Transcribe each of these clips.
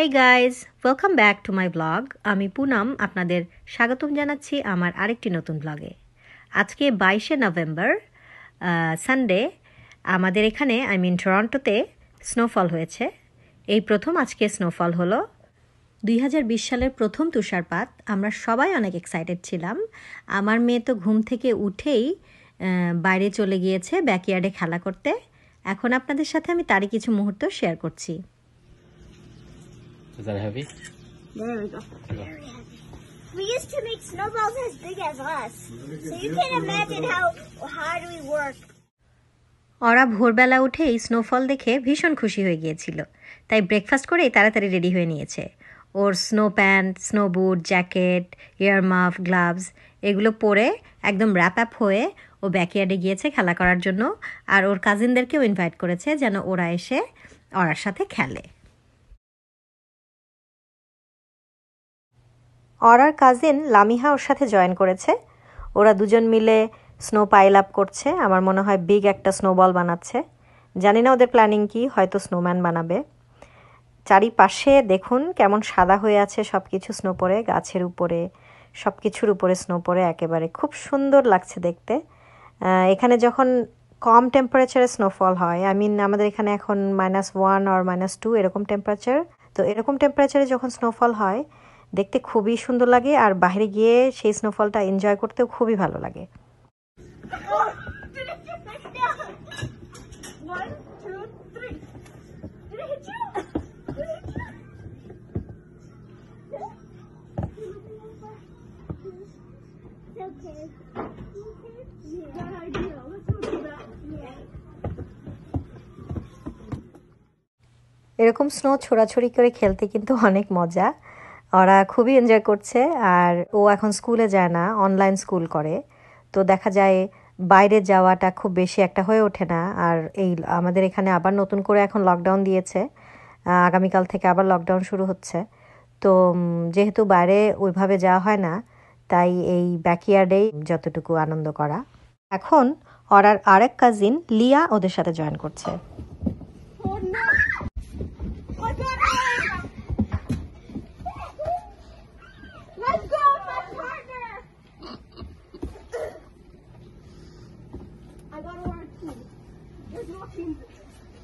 Hey guys welcome back to my blog আমি পুনম আপনাদের স্বাগতম জানাচ্ছি আমার আরেকটি নতুন ব্লগে আজকে বাইশে নভেম্বর সানডে আমাদের এখানে আই মিন টরন্টোতে স্নোফল হয়েছে। এই প্রথম আজকে স্নোফল হলো। দুই হাজার বিশ সালের প্রথম তুষারপাত, আমরা সবাই অনেক এক্সাইটেড ছিলাম। আমার মেয়ে তো ঘুম থেকে উঠেই বাইরে চলে গিয়েছে ব্যাকইয়ার্ডে খেলা করতে। এখন আপনাদের সাথে আমি তারই কিছু মুহূর্ত শেয়ার করছি। Is that heavy? There we go. We used to make snowballs as big as us. So you can imagine how hard we work. ওরা ভোরবেলা উঠেই স্নোফল দেখে ভীষণ খুশি হয়ে গিয়েছিল তাই ব্রেকফাস্ট করেই তাড়াতাড়ি রেডি হয়ে নিয়েছে ওর snow pant snow boot jacket earmuff gloves এগুলো পরে একদম র্যাপ অ্যাপ হয়ে ও ব্যাকইয়ার্ডে গিয়েছে খেলা করার জন্য আর ওর কাজিনদেরকেও ইনভাইট করেছে যেন ওরা এসে ওরার সাথে খেলে অরার কাজিন লামিহা ওর সাথে জয়েন করেছে। ওরা দুজন মিলে স্নো পাইল আপ করছে। আমার মনে হয় বিগ একটা স্নোবল বানাচ্ছে। জানি না ওদের প্ল্যানিং কি, হয়তো স্নোম্যান বানাবে। চারিপাশে দেখুন কেমন সাদা হয়ে আছে সব কিছু স্নো পরে, গাছের উপরে সব কিছুর উপরে স্নো পরে একেবারে। খুব সুন্দর লাগছে দেখতে। এখানে যখন কম টেম্পারেচারে স্নোফল হয় আই মিন আমাদের এখানে এখন মাইনাস ওয়ান আর মাইনাস টু এরকম টেম্পারেচার তো এরকম টেম্পারেচারে যখন স্নোফল হয় দেখতে খুবই সুন্দর লাগে আর বাইরে গিয়ে সেই স্নোফলটা এনজয় করতেও খুবই ভালো লাগে. এরকম স্নো ছোড়াছড়ি করে খেলতে কিন্তু অনেক মজা ওরা খুবই এনজয় করছে আর ও এখন স্কুলে যায় না অনলাইন স্কুল করে। তো দেখা যায় বাইরে যাওয়াটা খুব বেশি একটা হয়ে ওঠে না আর এই আমাদের এখানে আবার নতুন করে এখন লকডাউন দিয়েছে। আগামীকাল থেকে আবার লকডাউন শুরু হচ্ছে। তো যেহেতু বাইরে ওইভাবে যাওয়া হয় না, তাই এই ব্যাকইয়ার্ডেই যতটুকু আনন্দ করা। এখন ওরার আরেক কাজিন লিয়া ওদের সাথে জয়েন করছে।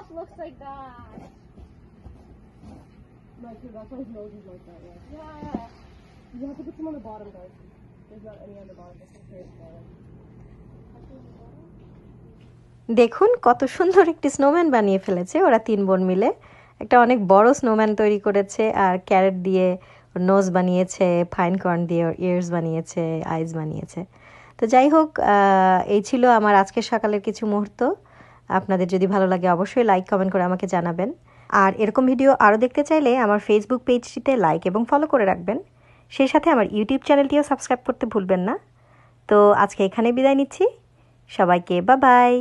why looks like that. Right, too. That's why his nose is like that, yeah. Yeah. You have to put some on the bottom, guys. There's not any on the bottom. Just in case. Uh, দেখুন কত সুন্দর একটি snowman বানিয়ে ফেলেছে ওরা তিন বোন মিলে একটা অনেক বড় স্নোম্যান তৈরি করেছে আর ক্যারেট দিয়ে ওর নোজ বানিয়েছে ফাইন কর্ন দিয়ে ওর ইয়ার্স বানিয়েছে আইস বানিয়েছে তো যাই হোক এই ছিল আমার আজকের সকালের কিছু মুহূর্ত আপনাদের যদি ভালো লাগে অবশ্যই লাইক কমেন্ট করে আমাকে জানাবেন। আর এরকম ভিডিও আরও দেখতে চাইলে আমার ফেসবুক পেজটিতে লাইক এবং ফলো করে রাখবেন। সেই সাথে আমার ইউটিউব চ্যানেলটিও সাবস্ক্রাইব করতে ভুলবেন না। তো আজকে এখানে বিদায় নিচ্ছি। সবাইকে বা বাই